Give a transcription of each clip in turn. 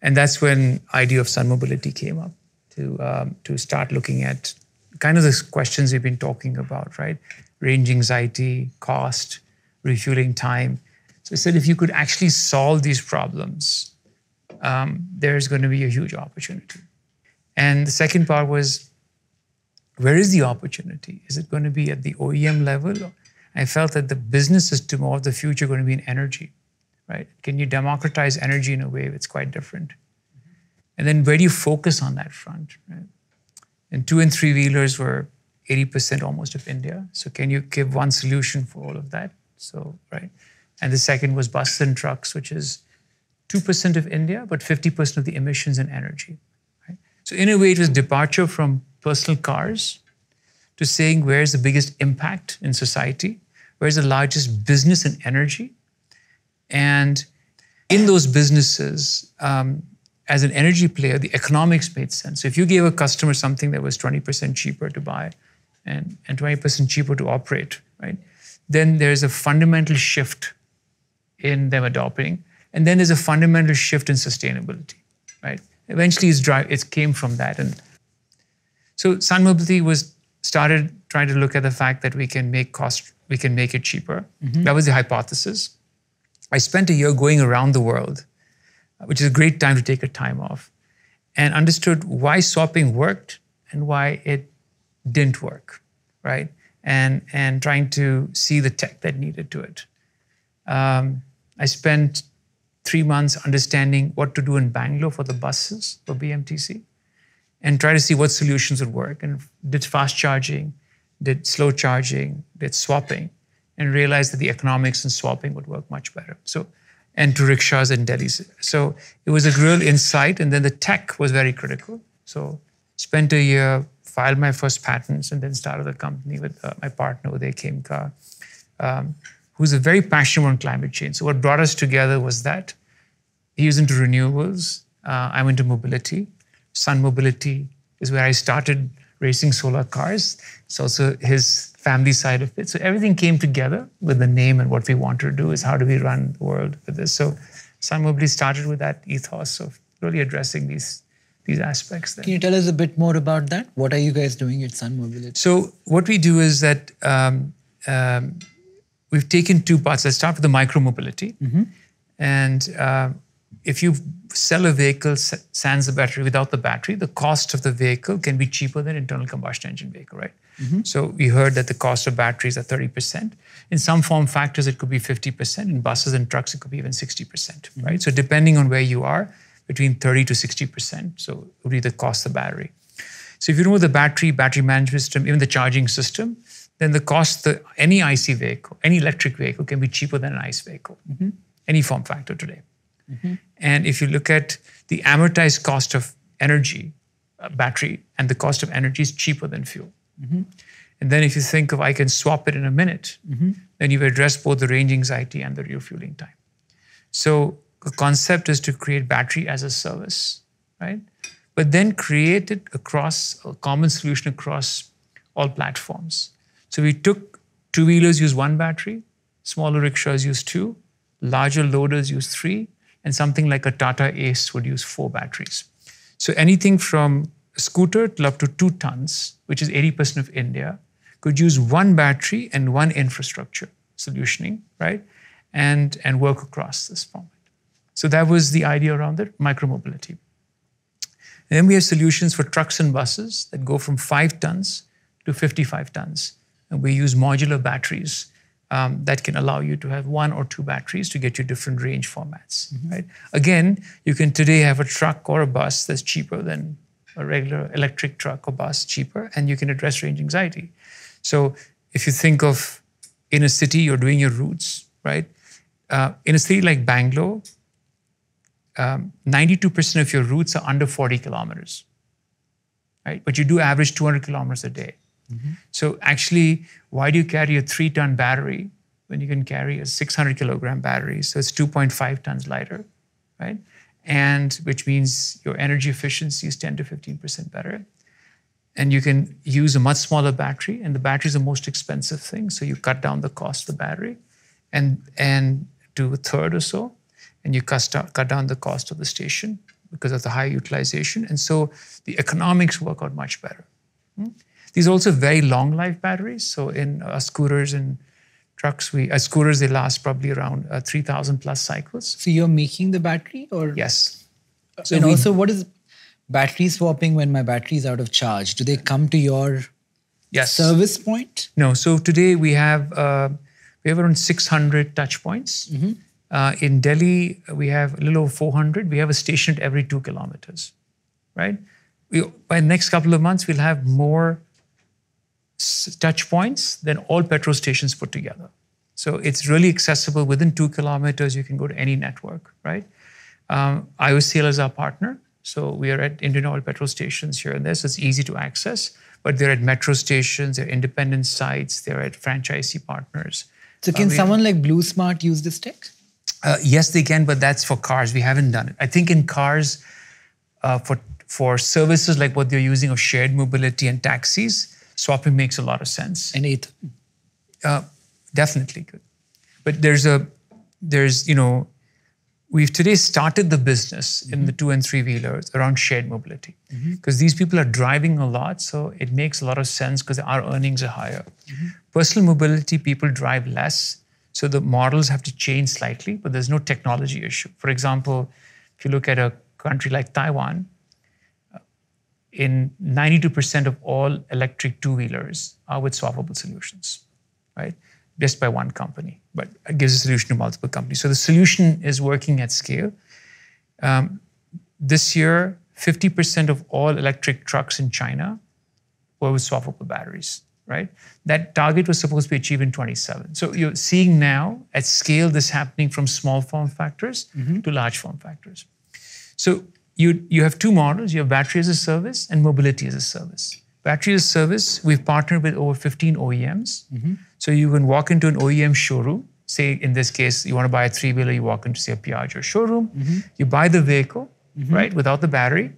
And that's when idea of Sun Mobility came up to, um, to start looking at kind of the questions we've been talking about, right? Range anxiety, cost, refueling time. So I said, if you could actually solve these problems, um, there's going to be a huge opportunity. And the second part was, where is the opportunity? Is it going to be at the OEM level? I felt that the business system of the future are going to be in energy, right? Can you democratize energy in a way that's quite different? And then where do you focus on that front, right? And two and three wheelers were 80% almost of India. So can you give one solution for all of that? So, right. And the second was buses and trucks, which is 2% of India, but 50% of the emissions and energy. Right? So in a way, it was departure from personal cars to saying where's the biggest impact in society, where's the largest business and energy. And in those businesses, um, as an energy player, the economics made sense. So if you gave a customer something that was 20% cheaper to buy and, and 20% cheaper to operate, right? Then there's a fundamental shift in them adopting. And then there's a fundamental shift in sustainability, right? Eventually it's drive, it came from that. And so Sun Mobility was started trying to look at the fact that we can make cost, we can make it cheaper. Mm-hmm. That was the hypothesis. I spent a year going around the world which is a great time to take a time off, and understood why swapping worked and why it didn't work, right? And and trying to see the tech that needed to it. Um, I spent three months understanding what to do in Bangalore for the buses for BMTC, and try to see what solutions would work. And did fast charging, did slow charging, did swapping, and realized that the economics and swapping would work much better. So and to rickshaws in Delhi. So it was a real insight. And then the tech was very critical. So spent a year, filed my first patents, and then started a company with uh, my partner, Uday um, who's a very passionate on climate change. So what brought us together was that he was into renewables. Uh, I'm into mobility. Sun Mobility is where I started racing solar cars. It's also his family side of it. So everything came together with the name and what we wanted to do is how do we run the world with this. So Sun Mobility started with that ethos of really addressing these these aspects. Then. Can you tell us a bit more about that? What are you guys doing at Sun Mobility? So what we do is that um, um, we've taken two parts. Let's start with the micro mobility, mm-hmm. and uh, if you sell a vehicle sans the battery without the battery, the cost of the vehicle can be cheaper than internal combustion engine vehicle, right? Mm-hmm. So we heard that the cost of batteries are 30%. In some form factors, it could be 50%. In buses and trucks, it could be even 60%, percent mm hmm right? So depending on where you are, between 30 to 60%. So it would be the cost of the battery. So if you know the battery, battery management system, even the charging system, then the cost the any IC vehicle, any electric vehicle can be cheaper than an ICE vehicle, mm-hmm. any form factor today. Mm-hmm. And if you look at the amortized cost of energy, uh, battery, and the cost of energy is cheaper than fuel. Mm-hmm. And then if you think of I can swap it in a minute, mm-hmm. then you've addressed both the range anxiety and the refueling time. So the concept is to create battery as a service, right? But then create it across a common solution across all platforms. So we took two wheelers use one battery, smaller rickshaws use two, larger loaders use three, and something like a Tata Ace would use four batteries. So anything from a scooter to up to two tons, which is 80% of India, could use one battery and one infrastructure solutioning, right? And, and work across this format. So that was the idea around it, micromobility. And then we have solutions for trucks and buses that go from five tons to 55 tons. And we use modular batteries um, that can allow you to have one or two batteries to get you different range formats. Mm-hmm. Right? Again, you can today have a truck or a bus that's cheaper than a regular electric truck or bus, cheaper, and you can address range anxiety. So if you think of in a city, you're doing your routes, right? Uh, in a city like Bangalore, um, 92% of your routes are under 40 kilometers, right? But you do average 200 kilometers a day. Mm-hmm. So actually, why do you carry a three-ton battery when you can carry a 600 kilogram battery? So it's 2.5 tons lighter, right? And which means your energy efficiency is 10 to 15% better. And you can use a much smaller battery, and the battery is the most expensive thing. So you cut down the cost of the battery, and and to a third or so, and you cut down, cut down the cost of the station because of the high utilization. And so the economics work out much better. Hmm? These are also very long life batteries. So in uh, scooters and trucks, we uh, scooters they last probably around uh, 3,000 plus cycles. So you're making the battery, or Yes. So and we- also, what is battery swapping when my battery is out of charge? Do they come to your Yes. service point? No. So today we have uh, we have around 600 touch points. Uh, in Delhi, we have a little over 400. We have a station at every two kilometers, right? We, by the next couple of months, we'll have more touch points than all petrol stations put together. So it's really accessible within two kilometers. You can go to any network, right? Um, IOCL is our partner. So we are at Indian Oil petrol stations here and there. So it's easy to access. But they're at metro stations, they're independent sites, they're at franchisee partners. So can we- someone like BluSmart use this tech? Uh, yes, they can, but that's for cars. We haven't done it. I think in cars, uh, for for services like what they're using of shared mobility and taxis, swapping makes a lot of sense. And eighth. Uh, definitely good. But there's a there's you know we've today started the business in mm-hmm. the two and three wheelers around shared mobility mm-hmm. because these people are driving a lot, so it makes a lot of sense because our earnings are higher. Mm-hmm. Personal mobility, people drive less, so the models have to change slightly, but there's no technology issue. For example, if you look at a country like Taiwan, in 92% of all electric two-wheelers are with swappable solutions, right? Just by one company, but it gives a solution to multiple companies. So the solution is working at scale. Um, this year, 50% of all electric trucks in China were with swappable batteries, right? That target was supposed to be achieved in 27. So you're seeing now at scale this happening from small form factors to large form factors. So you, you have two models. You have battery as a service and mobility as a service. Battery as a service, we've partnered with over 15 OEMs. Mm-hmm. So you can walk into an OEM showroom. Say in this case, you want to buy a three-wheeler, you walk into say a Piaggio showroom. Mm-hmm. You buy the vehicle, mm-hmm. right, without the battery,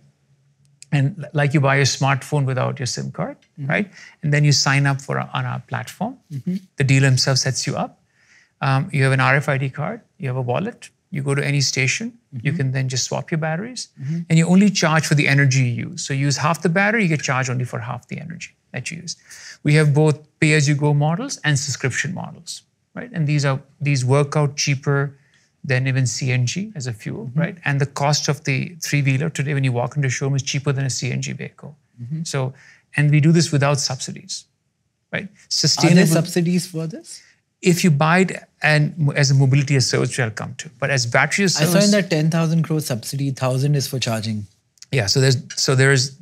and like you buy a smartphone without your SIM card, right? And then you sign up for our- on our platform. The dealer himself sets you up. Um, you have an RFID card, you have a wallet, you go to any station, you mm-hmm. can then just swap your batteries, mm-hmm. and you only charge for the energy you use. So you use half the battery, you get charged only for half the energy that you use. We have both pay-as-you-go models and subscription models, right? And these are these work out cheaper than even CNG as a fuel, mm-hmm. right? And the cost of the three-wheeler today, when you walk into a showroom, is cheaper than a CNG vehicle. So, and we do this without subsidies, right? Sustainable Are there Sustainable subsidies for this? If you buy it and as a mobility as service, which I'll come to. But as battery as I service, saw in that 10,000 crore subsidy, 1,000 is for charging. yeah. So there's so there's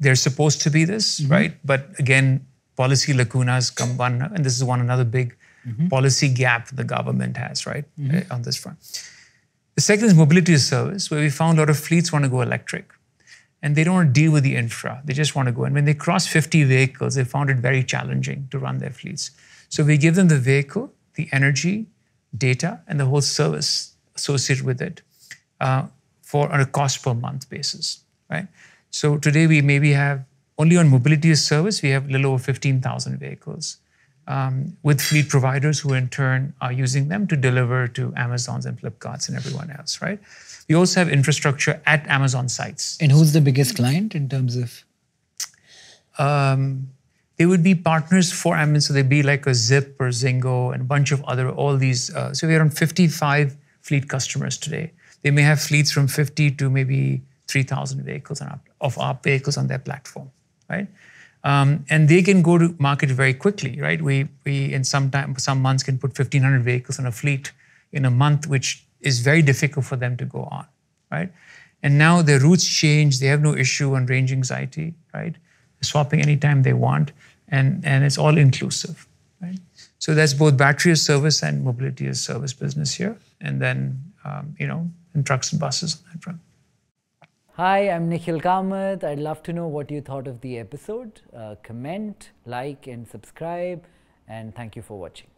there's supposed to be this, mm-hmm. right? But again, policy lacunas come one, and this is one another big mm-hmm. policy gap the government has, right, uh, on this front. The second is mobility as service, where we found a lot of fleets want to go electric. And they don't want to deal with the infra. They just want to go. And when they cross 50 vehicles, they found it very challenging to run their fleets. So we give them the vehicle, the energy, data, and the whole service associated with it uh, for on a cost per month basis, right? So today we maybe have only on mobility as service we have a little over 15,000 vehicles um, with fleet providers who in turn are using them to deliver to Amazons and Flipkarts and everyone else, right? We also have infrastructure at Amazon sites. And who's the biggest client in terms of? Um, they would be partners for Amazon, so they'd be like a Zypp or Zingo and a bunch of other all these. Uh, so we're on 55 fleet customers today. They may have fleets from 50 to maybe 3,000 vehicles our, of our vehicles on their platform, right? Um, and they can go to market very quickly, right? We we in some time some months can put 1,500 vehicles on a fleet in a month, which is very difficult for them to go on, right? And now their routes change. They have no issue on range anxiety, right? Swapping anytime they want, and and it's all inclusive, right? So that's both battery as service and mobility as service business here, and then um, you know, and trucks and buses on that front. Hi, I'm Nikhil Kamath. I'd love to know what you thought of the episode. Uh, comment, like, and subscribe. And thank you for watching.